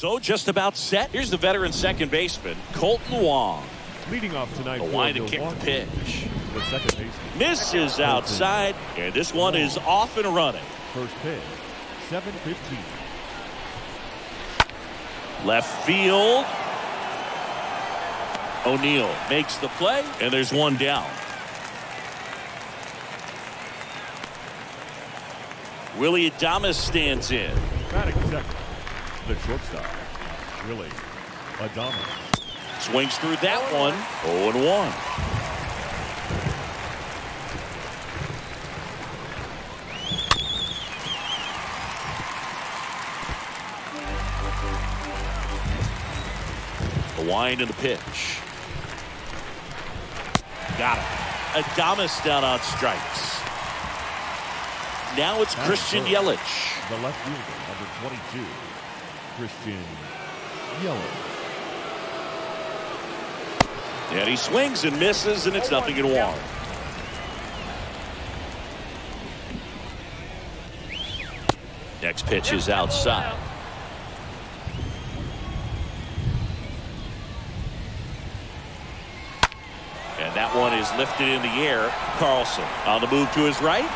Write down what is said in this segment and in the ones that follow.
So just about set. Here's the veteran second baseman, Kolten Wong. Leading off tonight The for line to kick the pitch. the second baseman. Misses outside, and this one is off and running. First pitch, 7:15. Left field. O'Neill makes the play, and there's one down. Willy Adames stands in. Second, the shortstop, Willy Adames. Swings through that one. 0 and 1. The wind and the pitch. Got him. Adames down on strikes. Now it's That's Christian. Yelich. The left fielder, number 22, Christian Yelich. And he swings and misses, and it's nothing in one. Next pitch is outside. And that one is lifted in the air. Carlson on the move to his right.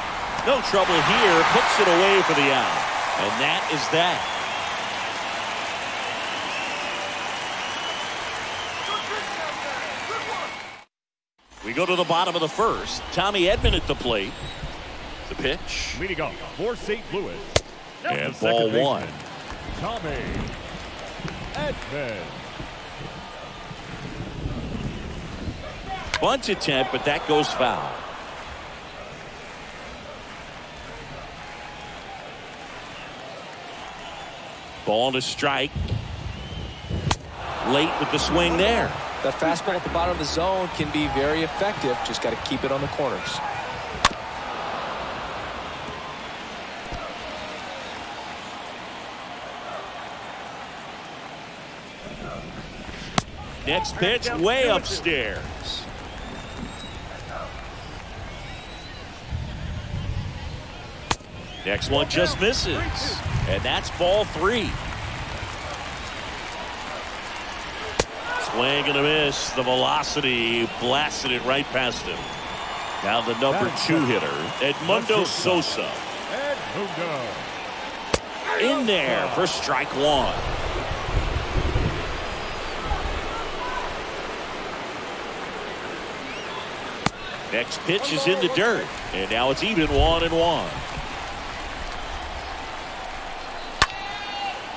No trouble here. Puts it away for the out. And that is that. Go to the bottom of the first. Tommy Edman at the plate. The pitch. Leading off for St. Louis. And ball one. Tommy Edman. Bunt attempt, but that goes foul. Ball to strike. Late with the swing there. That fastball at the bottom of the zone can be very effective. Just got to keep it on the corners. Next pitch way upstairs. Next one just misses. And that's ball three. Swing and a miss. The velocity blasted it right past him. Now the number two hitter, Edmundo Sosa. In there for strike one. Next pitch is in the dirt. And now it's even one and one.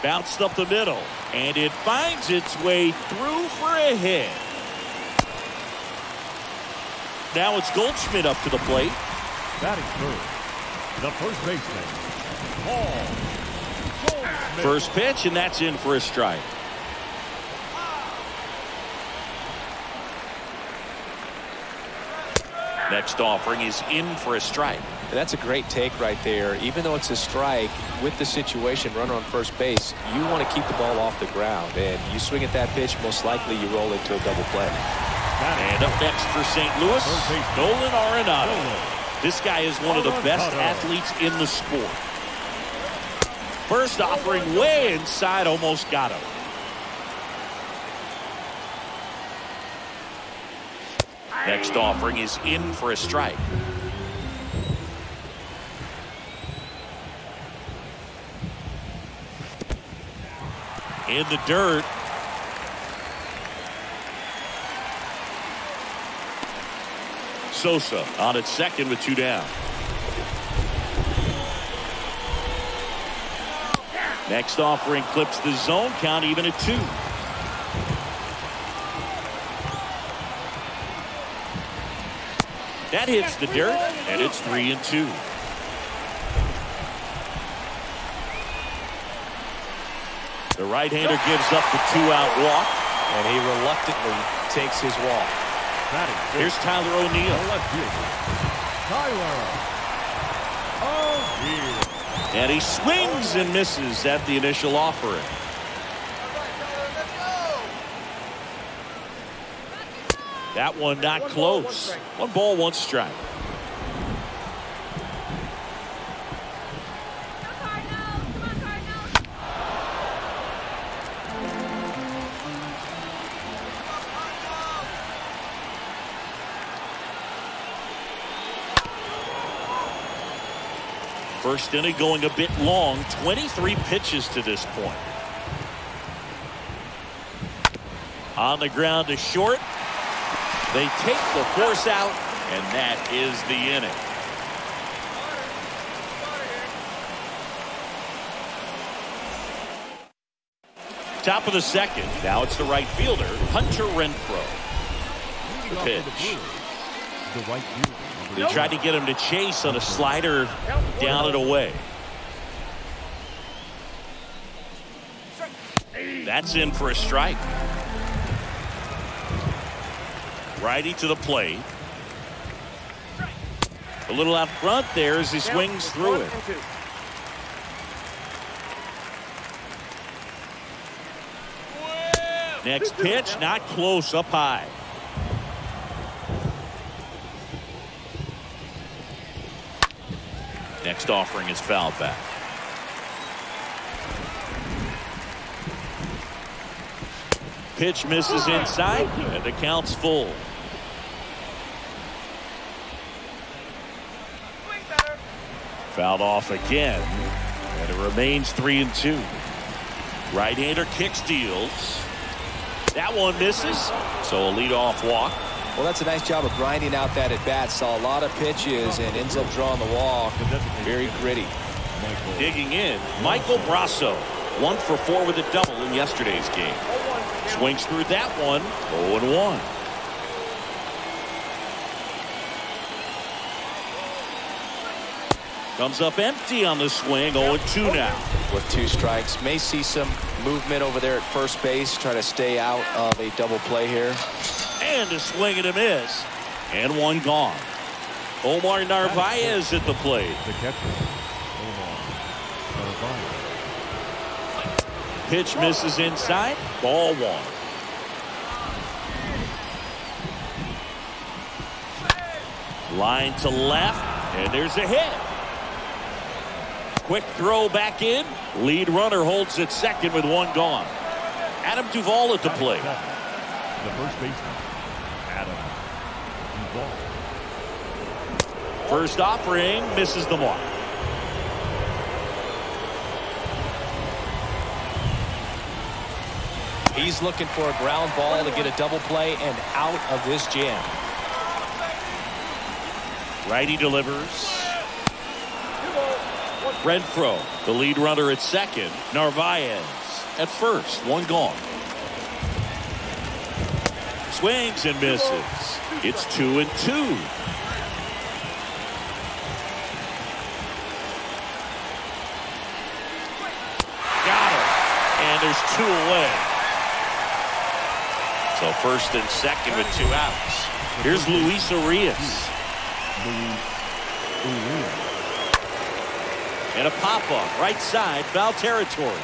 Bounced up the middle. And it finds its way through for a hit. Now it's Goldschmidt up to the plate. Batting third, the first baseman, Paul Goldschmidt. First pitch, and that's in for a strike. Next offering is in for a strike. And that's a great take right there. Even though it's a strike, with the situation, runner on first base, you want to keep the ball off the ground. And you swing at that pitch, most likely you roll into a double play. And up next for St. Louis, Nolan Arenado. This guy is one of the best athletes in the sport. First offering way inside, almost got him. Next offering is in for a strike. In the dirt. Sosa on its second with two down. Next offering clips the zone count even at two. That hits the dirt, and it's three and two. The right-hander gives up the two-out walk. And he reluctantly takes his walk. Batting Here's Tyler O'Neill. left fielder, Tyler O'Neill. And he swings and misses at the initial offering. That one not one close. Ball, one, one ball, one strike. First inning going a bit long, 23 pitches to this point. On the ground to short, they take the force out, and that is the inning. Top of the second. Now it's the right fielder, Hunter Renfroe. The pitch. The right fielder. They tried to get him to chase on a slider down and away. That's in for a strike. Righty to the plate. A little out front there as he swings through it. Next pitch, not close, up high. Next offering is foul back. Pitch misses inside, and the count's full. Fouled off again, and it remains three and two. Right-hander kicks deals. That one misses, so a leadoff walk. Well, that's a nice job of grinding out that at bat. Saw a lot of pitches and ends up drawing the walk. Very gritty. Digging in, Michael Brosseau. One for four with a double in yesterday's game. Swings through that one, 0-1. Comes up empty on the swing, 0-2 now. With two strikes. May see some movement over there at first base. Try to stay out of a double play here. And a swing and a miss. And one gone. Omar Narvaez at the plate. The catcher. Pitch misses inside. Ball one. Line to left. And there's a hit. Quick throw back in. Lead runner holds at second with one gone. Adam Duvall at the plate. The first baseman. Adam Duvall. First offering misses the mark. He's looking for a ground ball to get a double play and out of this jam. Righty delivers. Renfroe, the lead runner at second. Narvaez at first. One gone. Swings and misses. It's two and two. Got it. And there's two away. So first and second with two outs. Here's Luis Urias. And a pop-up right side foul territory.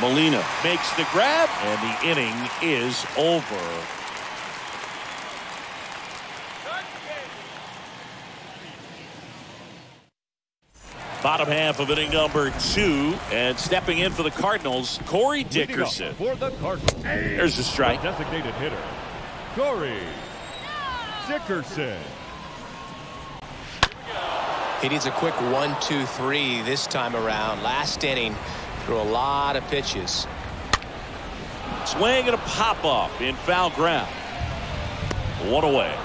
Molina makes the grab and the inning is over. Bottom half of inning number two and stepping in for the Cardinals Corey Dickerson. For the Cardinals. There's a strike. Designated hitter. Corey Dickerson. He needs a quick one, two, three this time around. Last inning, threw a lot of pitches. Swing and a pop-up in foul ground. One away.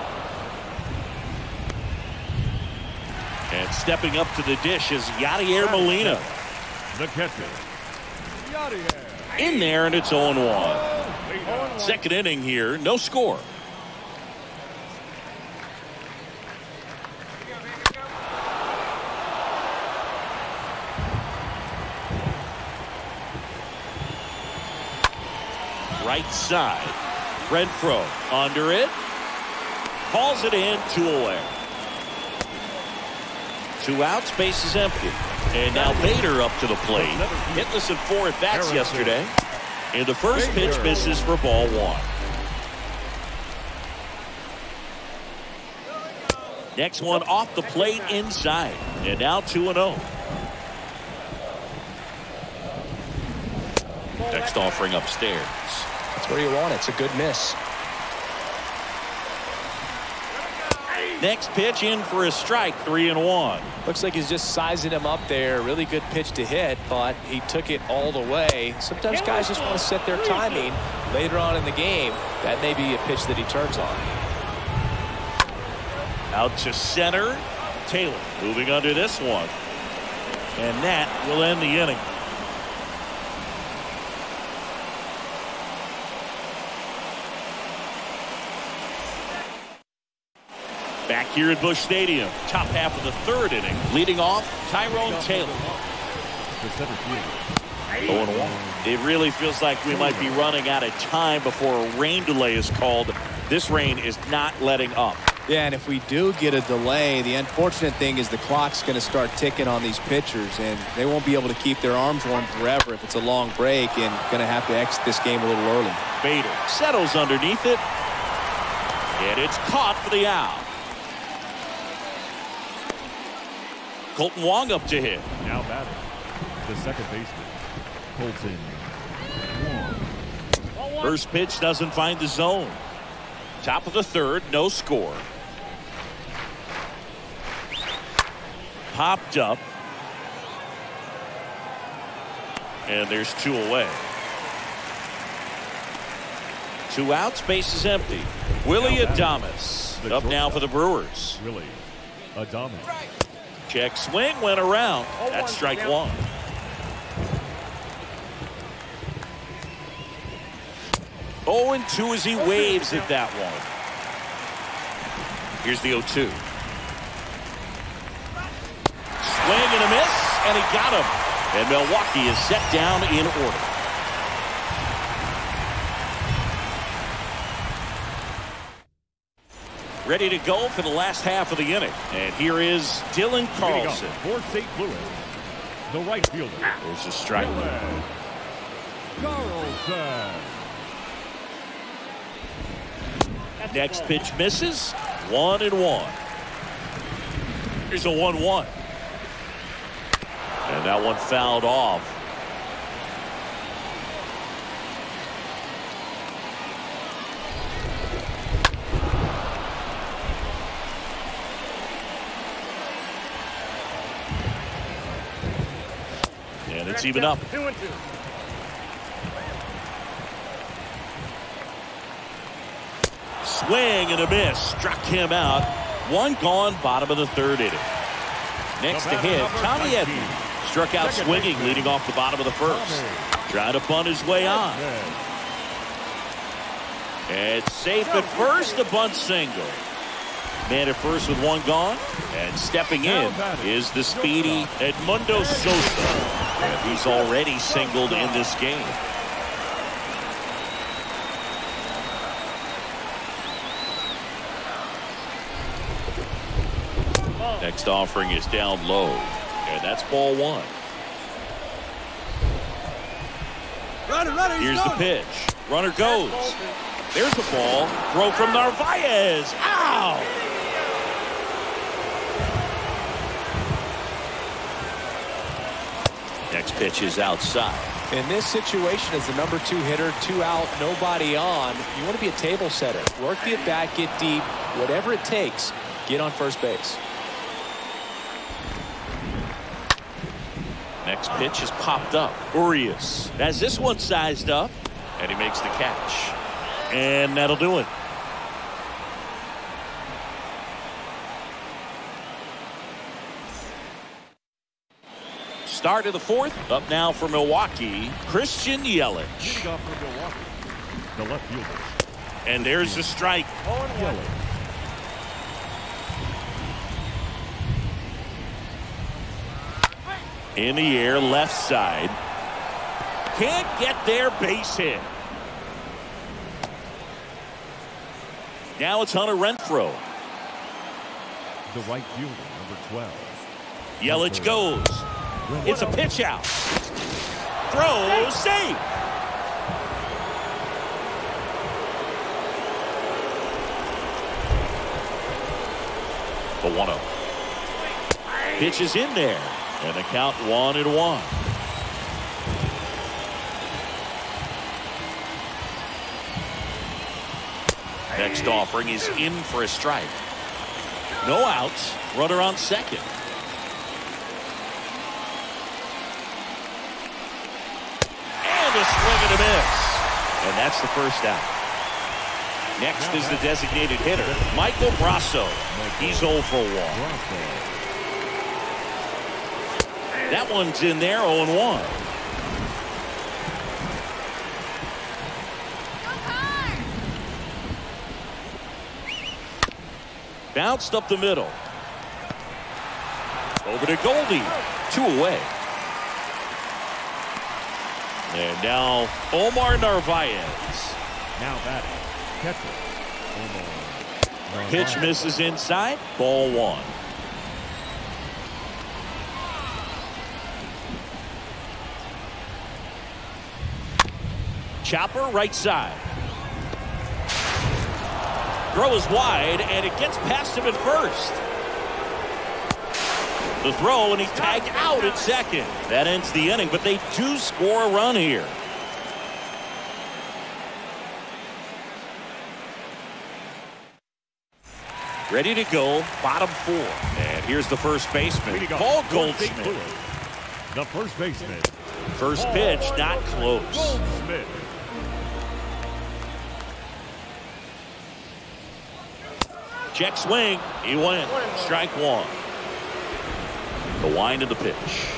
And stepping up to the dish is Yadier Molina. The catcher. Yadier. In there, and it's 0-1. Molina. Second inning here, no score. Right side. Renfroe under it. Calls it in, two away. Two outs, base is empty. And now Bader up to the plate. Hitless in four at bats yesterday. And the first pitch misses for ball one. Next one off the plate inside. And now 2 0. Next offering upstairs. That's where you want it. It's a good miss. Next pitch in for a strike, three and one. Looks like he's just sizing him up there. Really good pitch to hit, but he took it all the way. Sometimes guys just want to set their timing later on in the game. That may be a pitch that he turns on. Out to center. Taylor moving under this one. And that will end the inning. Back here at Busch Stadium, top half of the third inning, leading off Tyrone Taylor. The center fielder. 0 1. It really feels like we might be running out of time before a rain delay is called. This rain is not letting up. Yeah, and if we do get a delay, the unfortunate thing is the clock's going to start ticking on these pitchers, and they won't be able to keep their arms warm forever if it's a long break and going to have to exit this game a little early. Bader settles underneath it. And it's caught for the out. Kolten Wong up to hit. Now batting. The second baseman, Kolten Wong. First pitch doesn't find the zone. Top of the third, no score. Popped up. And there's two away. Two outs, base is empty. Willy Adames up now for the Brewers. Willy Adames. Check swing went around. That's strike one. Oh, and 2 as he waves at that one. Here's the 0-2. Swing and a miss, and he got him. And Milwaukee is set down in order. Ready to go for the last half of the inning. And here is Dylan Carlson. For St. Louis, the right fielder, There's a strike. Carlson. Next pitch misses. One and one. Here's a 1 1. And that one fouled off. Even up. Two and two. Swing and a miss. Struck him out. One gone, bottom of the third inning. Next to hit, Tommy Edman. Struck out swinging, leading off the bottom of the first. Trying to bunt his way on. It's safe at first, a bunt single. Man at first with one gone. And stepping in is the speedy Edmundo Sosa. And he's already singled in this game. Next offering is down low. And that's ball one. Runner, runner, Here's the pitch. Runner goes. There's the ball. Throw from Narvaez. Ow! Next pitch is outside. In this situation, as the number two hitter, two out, nobody on, you want to be a table setter. Work the at bat, get deep, whatever it takes, get on first base. Next pitch is popped up. Urias has this one sized up, and he makes the catch. And that'll do it. Start of the fourth. Up now for Milwaukee, Christian Yelich. Off for Milwaukee, the left fielder, And there's the strike. Yelich. In the air, left side. Can't get there, base hit. Now it's Hunter Renfroe. The right fielder, number 12. Yelich goes. It's a pitch out. Throw safe. The 1 0. Pitch is in there. And the count one and one. Next offering is in for a strike. No outs. Runner on second. And a swing and a miss. And that's the first out. Next is the designated hitter, Michael Brosseau. He's 0 for 1. That one's in there 0 1. Bounced up the middle. Over to Goldie. Two away. And now Omar Narvaez. Now batting, catcher, Omar. Pitch misses inside. Ball one. Chopper right side. Throw is wide, and it gets past him at first. The throw, and he's tagged out at second. That ends the inning, but they do score a run here. Ready to go, bottom four. And here's the first baseman, Paul Goldschmidt. The first baseman, First pitch, not close. Goldschmidt. Check swing. He went. Strike one. The wind of the pitch.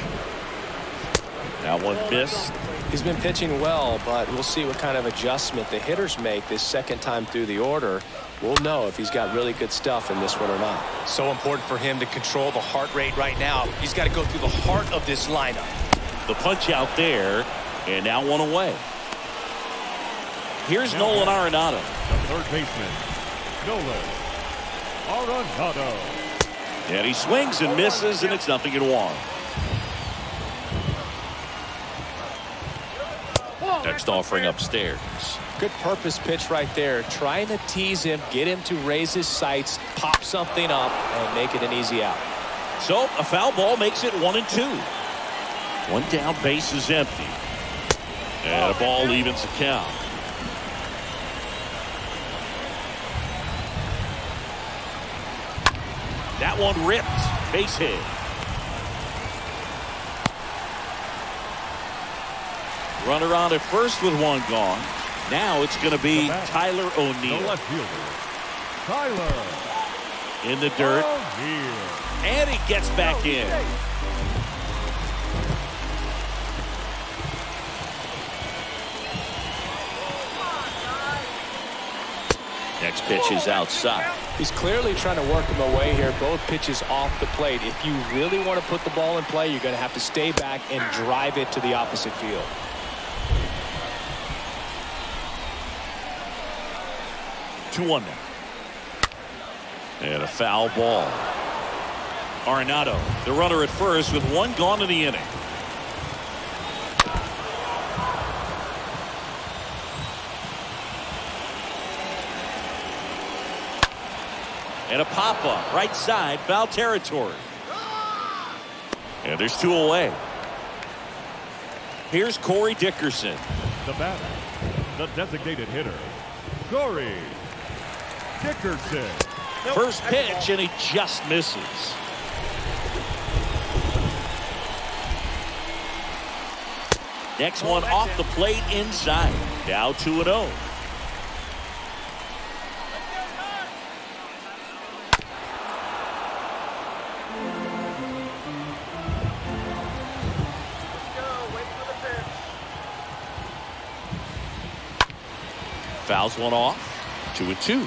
That one missed. He's been pitching well, but we'll see what kind of adjustment the hitters make this second time through the order. We'll know if he's got really good stuff in this one or not. So important for him to control the heart rate right now. He's got to go through the heart of this lineup. The punch out there, and now one away. Here's Nolan Arenado. The third baseman, Nolan Arenado. And he swings and misses, and it's nothing in one. Next offering upstairs. Good purpose pitch right there. Trying to tease him, get him to raise his sights, pop something up, and make it an easy out. So a foul ball makes it one and two. One down, base is empty. And a ball evens the count. That one ripped. Base hit. Runner on at first with one gone. Now it's going to be Tyler O'Neill left fielder, Tyler in the dirt. And he gets back in. Next pitch is outside. He's clearly trying to work him away here. Both pitches off the plate. If you really want to put the ball in play, you're going to have to stay back and drive it to the opposite field. Two one now. And a foul ball. Arenado, the runner at first with one gone in the inning. And a pop up right side foul territory. And there's two away. Here's Corey Dickerson. The batter, the designated hitter, Corey Dickerson. First pitch, and he just misses. Next one off the plate inside. Now 2 Fouls one off. 2 and 2.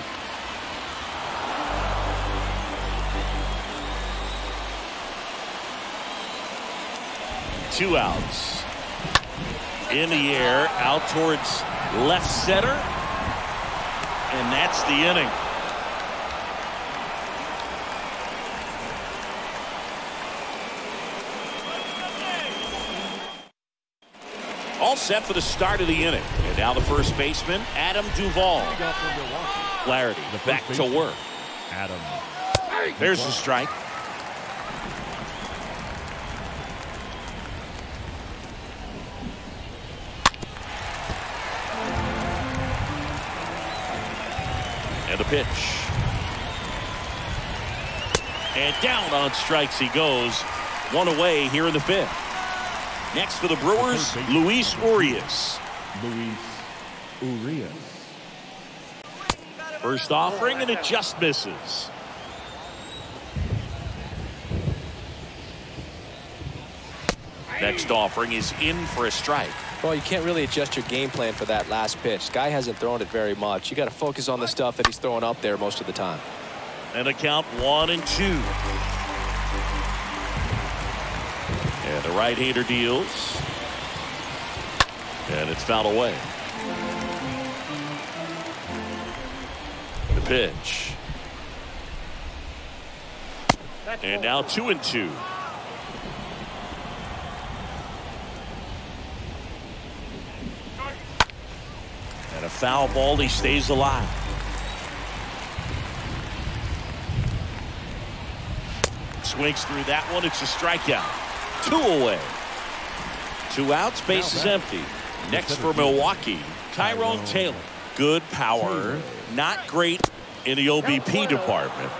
Two outs. In the air, out towards left center. And that's the inning. Set for the start of the inning. And now the first baseman, Adam Duvall. Leading off for Milwaukee, Flaherty The back to work. Adam There's the strike. And the pitch. And down on strikes he goes. One away here in the fifth. Next for the Brewers, Luis Urias. Luis Urias. First offering, and it just misses. Next offering is in for a strike. Well, you can't really adjust your game plan for that last pitch. Guy hasn't thrown it very much. You got to focus on the stuff that he's throwing up there most of the time. And a count one and two. The right-hander deals. And it's fouled away. The pitch. And now two and two. And a foul ball. He stays alive. Swings through that one. It's a strikeout. Two away. Two outs. Base is empty. Next for Milwaukee, Tyrone Taylor. Good power. Not great in the OBP department.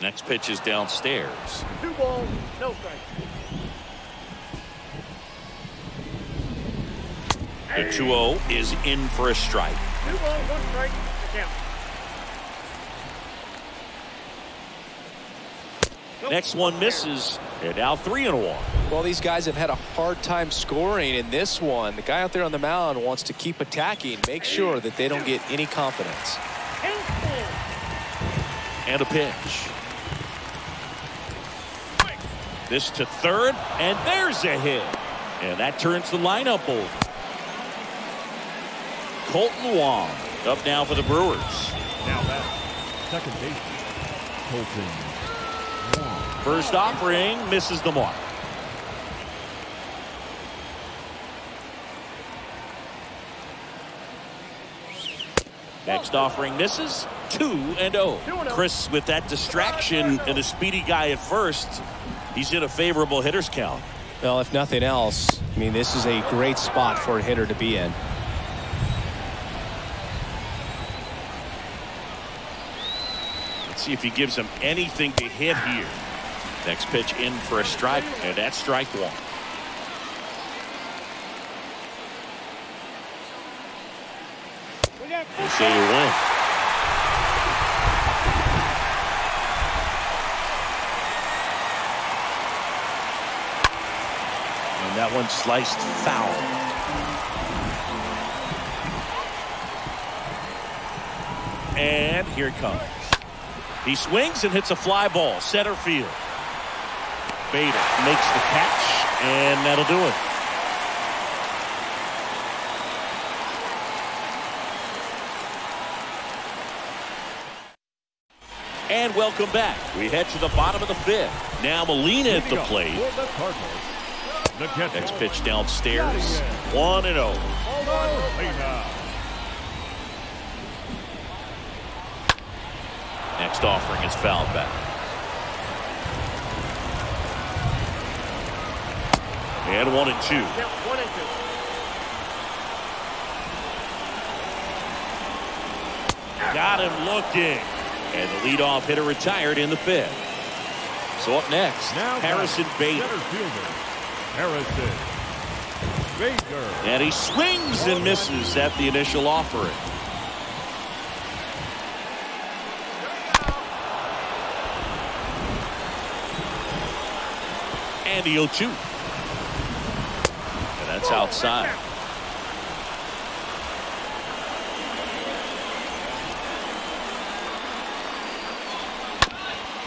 Next pitch is downstairs. Two balls, no strike. The 2-0 is in for a strike. Two balls, one strike, the count. Next one misses. And now three and one. Well, these guys have had a hard time scoring in this one. The guy out there on the mound wants to keep attacking, make sure that they don't get any confidence. And a pitch. This to third, and there's a hit. And that turns the lineup over. Kolten Wong up now for the Brewers. Now that second base, Kolten Wong. First offering misses the mark. Next offering misses. 2 and 0. Chris with that distraction and a speedy guy at first. He's in a favorable hitter's count. Well, if nothing else, I mean, this is a great spot for a hitter to be in. Let's see if he gives him anything to hit here. Next pitch in for a strike, and that's strike one. We'll see you win. And that one sliced foul. And here it comes. He swings and hits a fly ball, center field. Bader makes the catch, and that'll do it. And welcome back. We head to the bottom of the fifth. Now Molina at the plate. Next pitch downstairs. 1 and oh. 0. Molina. Next offering is foul back. And 1 and 2. Count one and two. Got him looking. And the leadoff hitter retired in the fifth. So up next, Now Harrison back, Bader. Center fielder, Harrison Bader. And he swings and misses at the initial offering. And the 0-2. That's outside.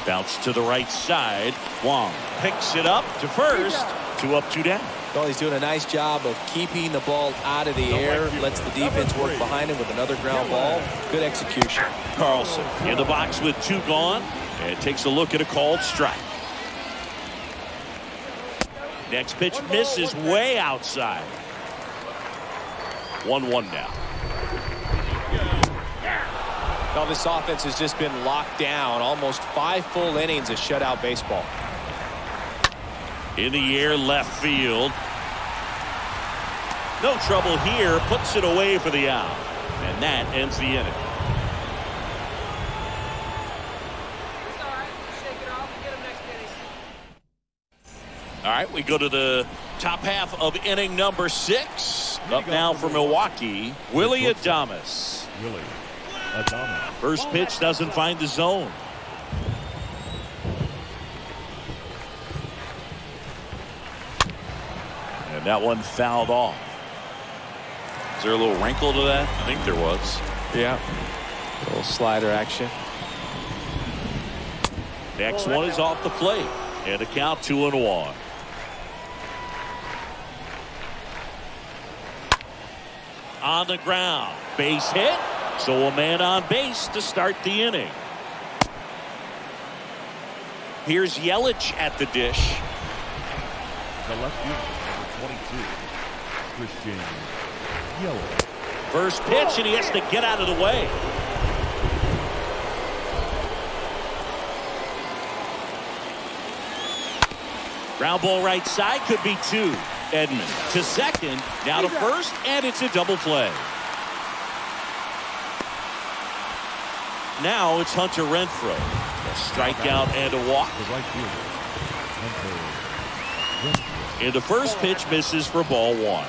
Bounce to the right side. Wong picks it up to first. Two up, two down. Well, he's doing a nice job of keeping the ball out of the air, lets the defense work behind him with another ground ball. Good execution. Carlson in the box with two gone and takes a look at a called strike. Next pitch misses way outside. 1-1 now. Well, this offense has just been locked down. Almost five full innings of shutout baseball. In the air left field. No trouble here. Puts it away for the out. And that ends the inning. All right, we go to the top half of inning number six. Up now for Milwaukee, Willy Adames. Willy Adames. First pitch doesn't find the zone. And that one fouled off. Is there a little wrinkle to that? I think there was. Yeah. A little slider action. Next one is off the plate. And a count two and one. On the ground. Base hit. So a man on base to start the inning. Here's Yelich at the dish. The left number 22, Christian Yelich. First pitch, and he has to get out of the way. Ground ball right side could be two. Edman to second, now to first, and it's a double play. Now it's Hunter Renfroe. A strikeout and a walk. The right fielder, Hunter Renfroe. And the first pitch misses for ball one.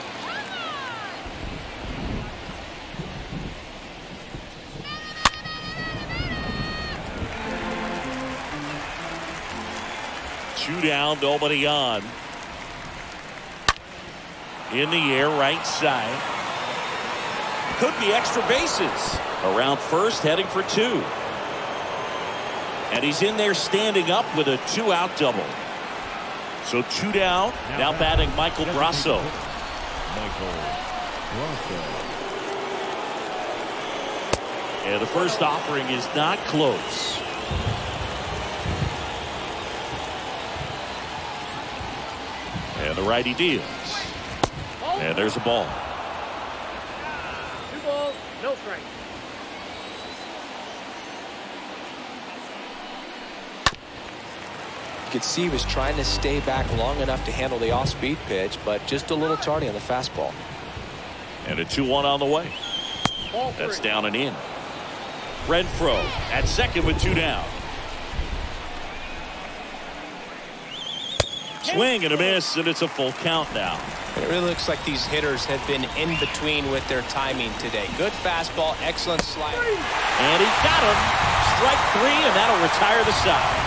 Two down, nobody on. In the air, right side. Could be extra bases. Around first, heading for two. And he's in there standing up with a two out double. So two down. Now batting Michael Brosseau. Michael Brosseau. And the first offering is not close. And the righty deals. And there's a ball. Two balls, no strike. You could see he was trying to stay back long enough to handle the off-speed pitch, but just a little tardy on the fastball. And a 2-1 on the way. That's down and in. Renfroe at second with two down. Swing and a miss, and it's a full count now. It really looks like these hitters have been in between with their timing today. Good fastball, excellent slider. And he got him. Strike three, and that'll retire the side.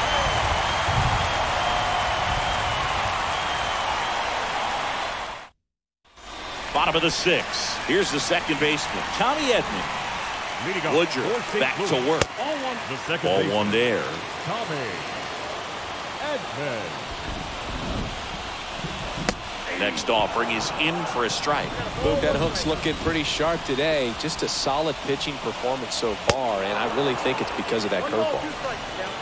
Bottom of the sixth. Here's the second baseman, Tommy Edman. Leading Woodger back to work. Ball one. The second Ball one there. Tommy Edman. Next offering is in for a strike. Luke, that hook's looking pretty sharp today. Just a solid pitching performance so far, and I really think it's because of that curveball. two strikes, count.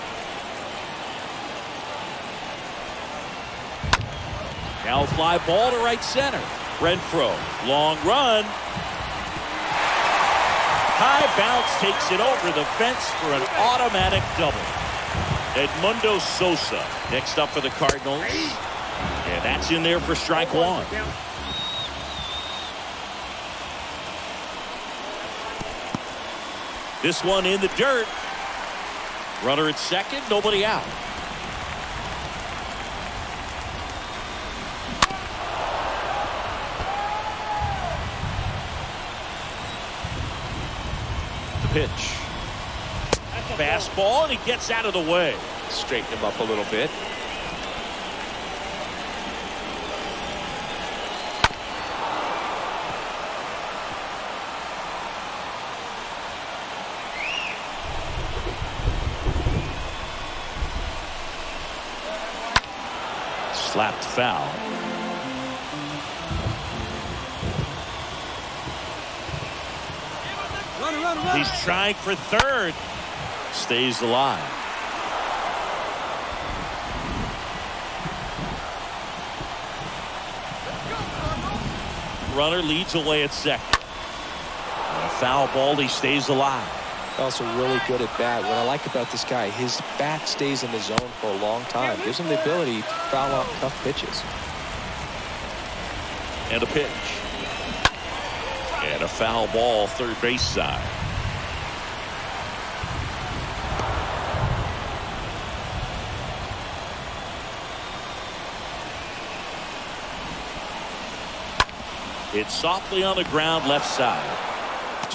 Now fly ball to right center. Renfroe, long run. High bounce takes it over the fence for an automatic double. Edmundo Sosa next up for the Cardinals. And that's in there for strike one. This one in the dirt. Runner at second, nobody out. The pitch. Fastball, and he gets out of the way. Straighten him up a little bit. Slapped foul. He's trying for third. Stays alive. Runner leads away at second. Foul ball, he stays alive. Also really good at bat. What I like about this guy, his bat stays in the zone for a long time. Gives him the ability to foul off tough pitches. And a pitch. And a foul ball third base side. It's softly on the ground left side.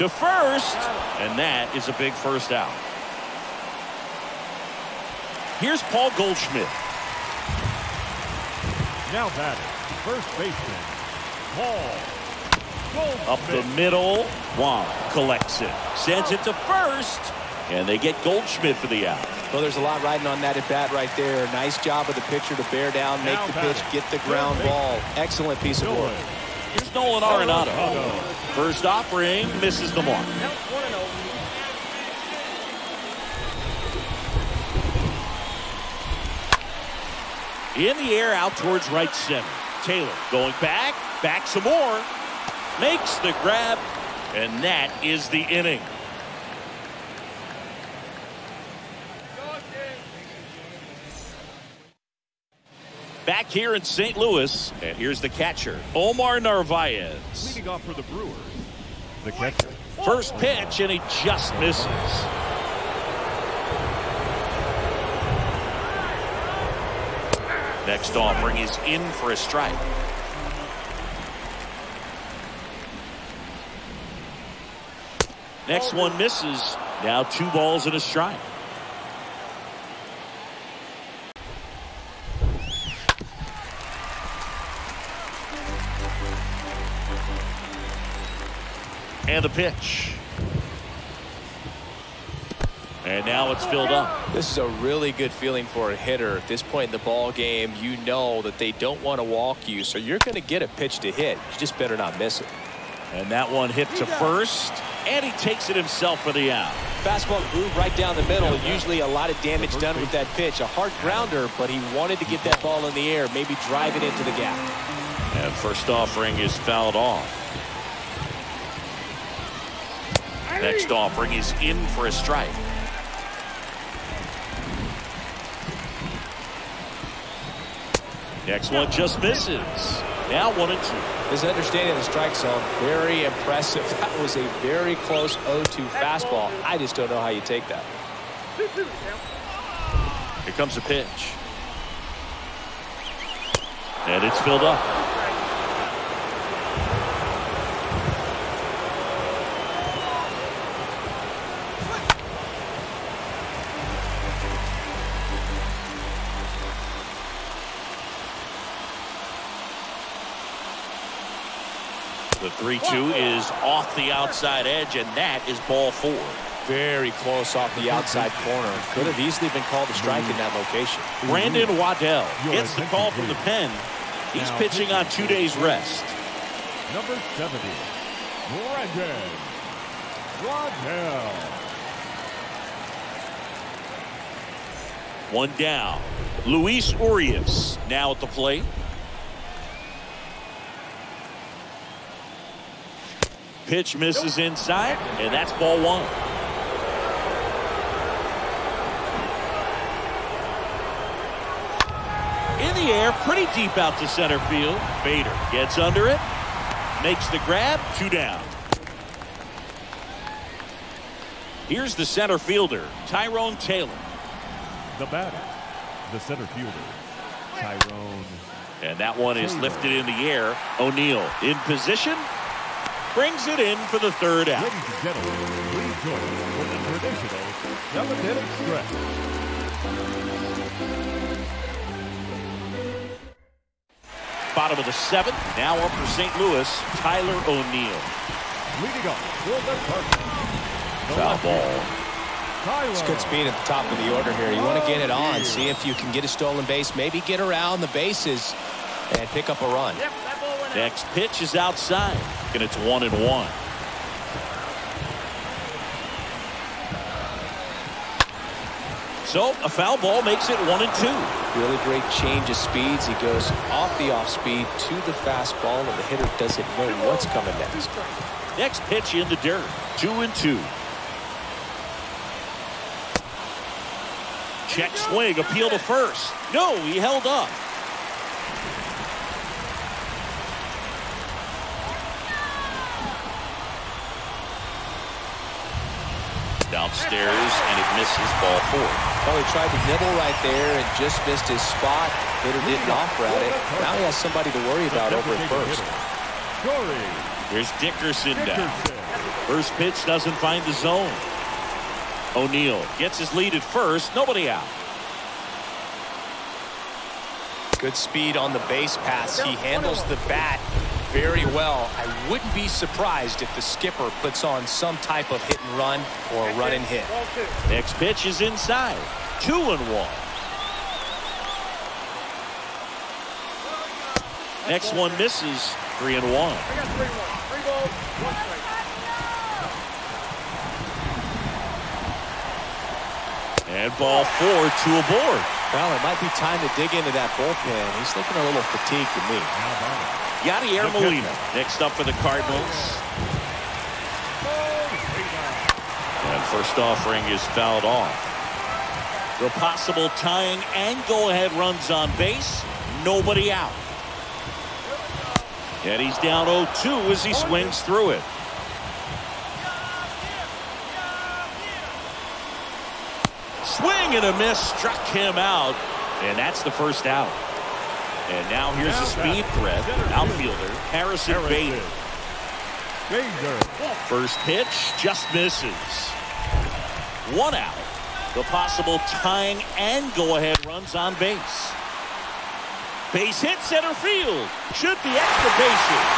To first. And that is a big first out. Here's Paul Goldschmidt. Now batting, first baseman, Paul Goldschmidt. Up the middle. Wong collects it. Sends it to first. And they get Goldschmidt for the out. Well, there's a lot riding on that at bat right there. Nice job of the pitcher to bear down, make Now the pitch, get the ground ball. Excellent piece of work. Here's Nolan Arenado. First offering misses the mark. Now 1 and 0. In the air out towards right center. Taylor going back, back some more. Makes the grab, and that is the inning. Back here in St. Louis, and here's the catcher, Omar Narvaez. leading off for the Brewers. The catcher, First pitch, and he just misses. Next offering is in for a strike. Next one misses. Now two balls and a strike. And the pitch. And now it's filled up. This is a really good feeling for a hitter at this point in the ball game. You know that they don't want to walk you, so you're going to get a pitch to hit. You just better not miss it. And that one hit to first. And he takes it himself for the out. Fastball groove right down the middle. Usually a lot of damage done with that pitch. A hard grounder, but he wanted to get that ball in the air, maybe drive it into the gap. And first offering is fouled off. Next offering is in for a strike. Next one just misses. Now one and two. His understanding of the strike zone, very impressive. That was a very close 0-2 fastball. I just don't know how you take that. 2 2 now. Here comes a pitch. And it's filled up. 3-2 is off the outside edge, and that is ball four. Very close off the outside corner. Could have easily been called a strike in that location. Mm-hmm. Brandon mm-hmm. Waddell Your gets the call from the pen. He's pitching on two days rest. number 70, Brandon Waddell. One down. Luis Urias now at the plate. Pitch misses inside, and that's ball one. In the air, pretty deep out to center field. Bader gets under it, makes the grab, two down. Here's the center fielder, Tyrone Taylor. The batter, the center fielder, Tyrone. And that one is lifted in the air. O'Neill in position. Brings it in for the third out. Ladies and gentlemen, please join us for the traditional seventh inning stretch. Bottom of the seventh. Now up for St. Louis, Tyler O'Neill. Leading off for the Cardinals. Foul ball. Tyler. It's good speed at the top of the order here. You want to get it on, see if you can get a stolen base, maybe get around the bases and pick up a run. Yep, that ball went out. Next pitch is outside. And it's one and one. So a foul ball makes it one and two. Really great change of speeds. He goes off the off speed to the fastball, and the hitter doesn't know what's coming next. Next pitch in the dirt. Two and two. Check swing, appeal to first. No, he held up. Downstairs, and it misses ball four. Well, he tried to nibble right there and just missed his spot. Hitter didn't off route it. Now he has somebody to worry about over at first. Corey Here's Dickerson down. First pitch doesn't find the zone. O'Neill gets his lead at first. Nobody out. Good speed on the base pass. He handles the bat very well. I wouldn't be surprised if the skipper puts on some type of hit and run or run and hit. Next pitch is inside. Two and one. Next one misses. Three and one. I got three one. Three balls, one strike. And ball four, two aboard. Well, it might be time to dig into that bullpen. He's looking a little fatigued to me. Yadier Molina next up for the Cardinals. And first offering is fouled off. The possible tying and go-ahead runs on base. Nobody out. And he's down 0-2 as he swings through it. Swing and a miss struck him out. And that's the first out. And now here's a speed threat. Outfielder Harrison Bader. Bader. First pitch just misses. One out. The possible tying and go-ahead runs on base. Base hit center field. Should be extra bases.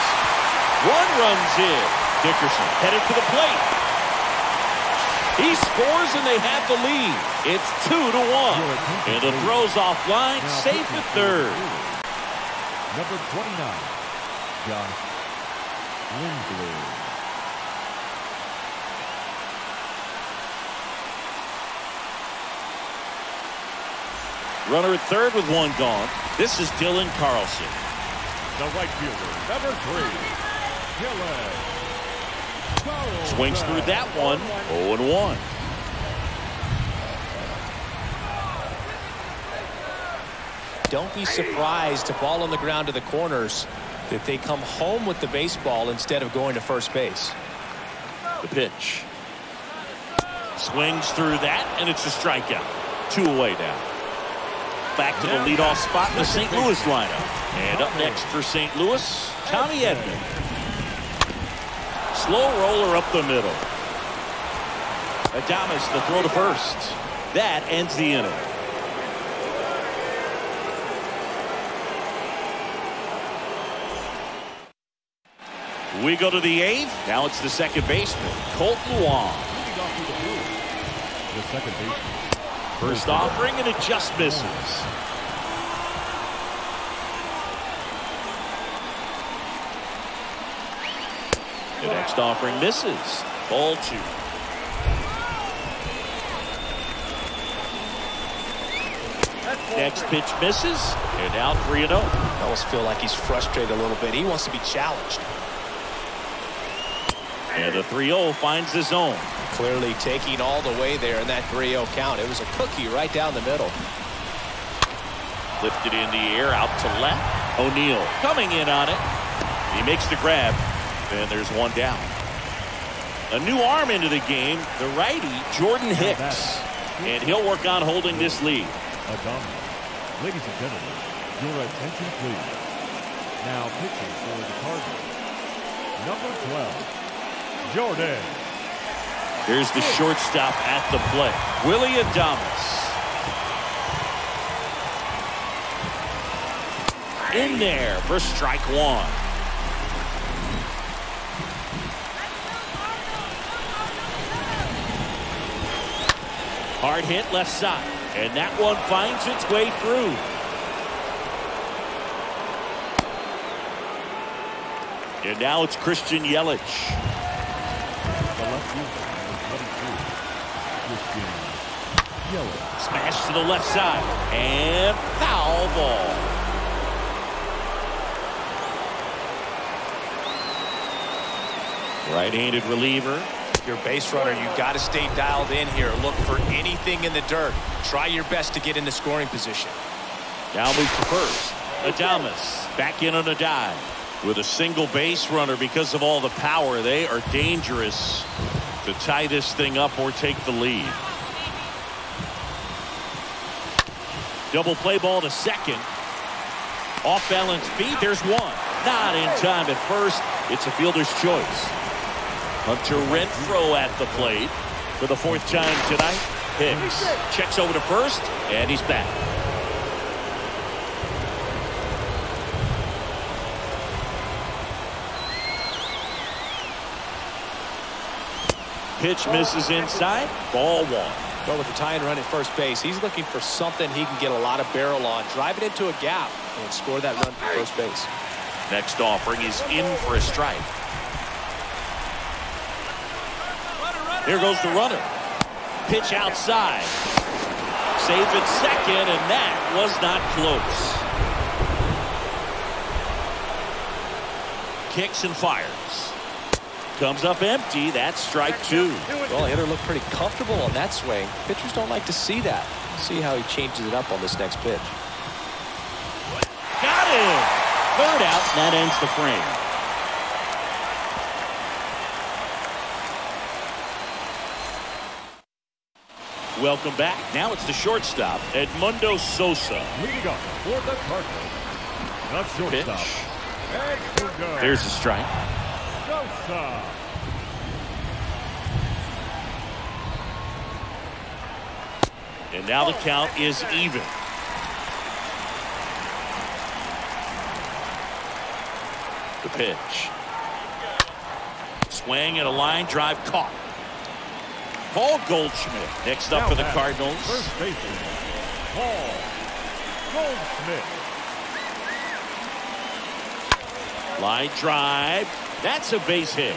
One runs in. Dickerson headed to the plate. He scores and they have the lead. It's two to one. And the throws offline, safe at third. Number 29, Josh Lindblom. Runner at third with one gone. This is Dylan Carlson. The right fielder, number three, Dylan. Swings through that one. 0 and 1. Don't be surprised to ball on the ground to the corners that they come home with the baseball instead of going to first base. The pitch. Swings through that, and it's a strikeout. Two away now. Back to the leadoff spot in the St. Louis lineup. And up next for St. Louis, Tommy Edman. Slow roller up the middle. Adames the throw to first. That ends the inning. We go to the eighth. Now it's the second baseman, Kolten Wong. Leading off through the. The second baseman. First offering, and it just misses. The next offering misses. Ball two. Next pitch misses, and now 3 0. I almost feel like he's frustrated a little bit. He wants to be challenged. And the 3 0 finds the zone. Clearly taking all the way there in that 3-0 count. It was a cookie right down the middle. Lifted in the air, out to left. O'Neill coming in on it. He makes the grab, and there's one down. A new arm into the game, the righty, Jordan Hicks. And he'll work on holding this lead. Adama. Ladies and gentlemen, your attention please. Now pitching for the Cardinals. Number 12, Jordan. Here's the shortstop at the plate, Willy Adames. In there for strike one. Hard hit left side, and that one finds its way through. And now it's Christian Yelich. The left fielder, number 22, Christian Yelich. Smash to the left side. And foul ball. Right-handed reliever. Your base runner, you got to stay dialed in here. Look for anything in the dirt. Try your best to get in the scoring position. Now move to first. Adames back in on a dive with a single base runner because of all the power. They are dangerous to tie this thing up or take the lead. Double play ball to second. Off balance feet. There's one. Not in time at first. It's a fielder's choice. Hunter Renfroe at the plate for the fourth time tonight. Hicks checks over to first, and he's back. Pitch misses inside. Ball one. But with the tying run at first base, he's looking for something he can get a lot of barrel on. Drive it into a gap and score that run from first base. Next offering is in for a strike. Here goes the runner. Pitch outside. Save at second, and that was not close. Kicks and fires. Comes up empty. That's strike two. Well, hitter looked pretty comfortable on that swing. Pitchers don't like to see that. See how he changes it up on this next pitch. Got him. Third out. and That ends the frame. Welcome back. Now it's the shortstop, Edmundo Sosa. Leading up for the Cardinals. The shortstop. Pitch. Edmundo There's a strike. Sosa. And now the count is even. The pitch. Swing and a line drive caught. Paul Goldschmidt next up Now for the Cardinals. First baseman, Paul Goldschmidt. Line drive. That's a base hit.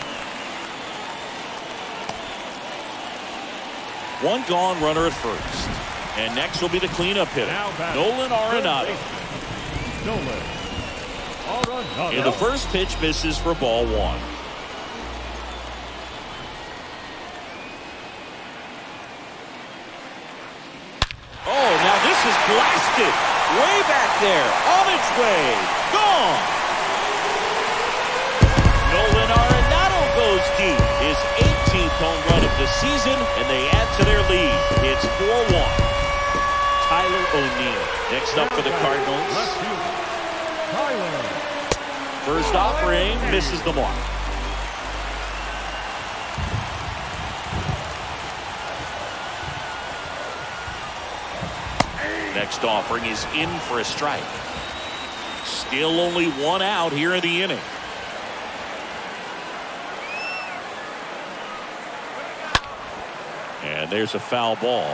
One gone runner at first. And next will be the cleanup hitter. Nolan Arenado. Nolan Arenado. And the first pitch misses for ball one. Oh, now this is blasted. Way back there. On its way. Gone. The season, and they add to their lead. It's 4-1. Tyler O'Neill next up for the Cardinals. First offering misses the mark. Next offering is in for a strike. Still only one out here in the inning. And there's a foul ball.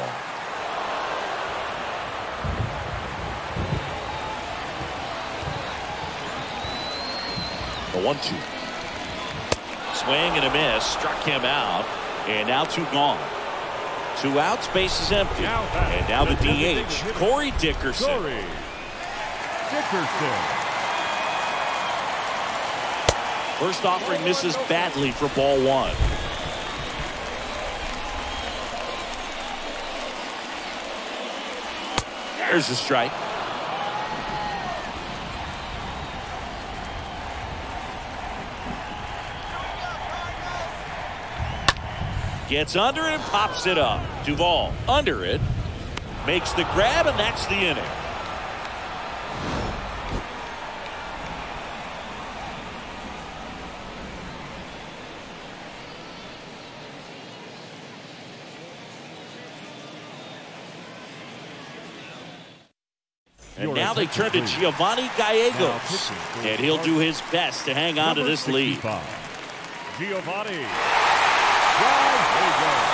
The one-two. Swing and a miss. Struck him out. And now two gone. Two outs. Base is empty. And now the The DH. Corey Dickerson. Corey Dickerson. First offering misses badly for ball one. There's a strike. Gets under it and pops it up. Duvall under it. Makes the grab, and that's the inning. And now they turn to. Giovanni Gallegos. And he'll do his best to hang on to this lead. 65, Giovanni. Gallegos.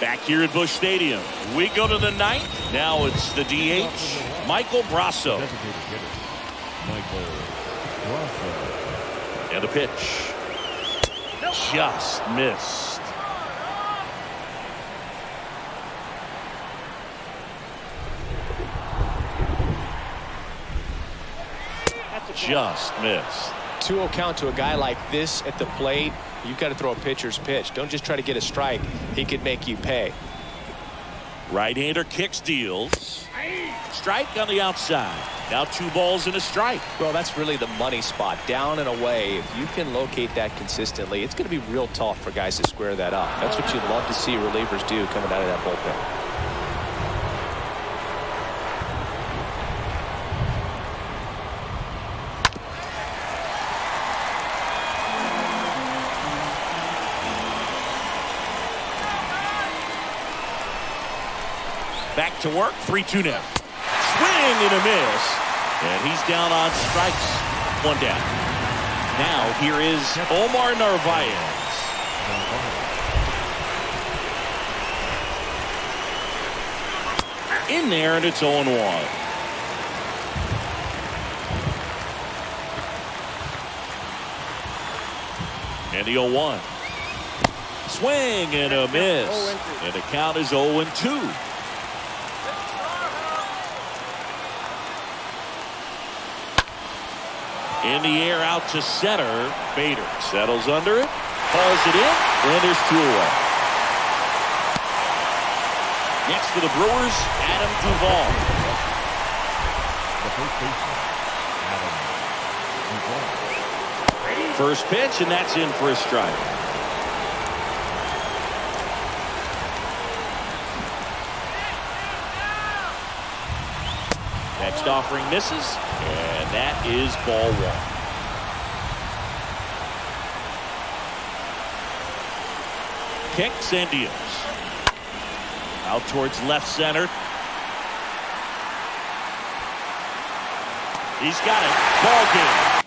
Back here at Busch Stadium. We go to the ninth. Now it's the DH, Michael Brosseau. Michael Brosseau. And the pitch. Just missed. Just missed. 2-0 count to a guy like this at the plate, you've got to throw a pitcher's pitch. Don't just try to get a strike. He could make you pay. Right-hander kicks deals. Strike on the outside. Now two balls and a strike. Well, that's really the money spot. Down and away. If you can locate that consistently, it's going to be real tough for guys to square that up. That's what you'd love to see relievers do coming out of that bullpen. To work. 3-2 now. Swing and a miss. And he's down on strikes. One down. Now here is Omar Narvaez. In there and it's 0-1. And the 0-1. Swing and a miss. And the count is 0-2. In the air out to center. Bader settles under it. Calls it in. And there's two away. Next for the Brewers, Adam Duvall. First Adam Duvall. First pitch, and that's in for a strike. Next offering misses, that is ball one. Kicks and. Out towards left center. He's got it. Ball game.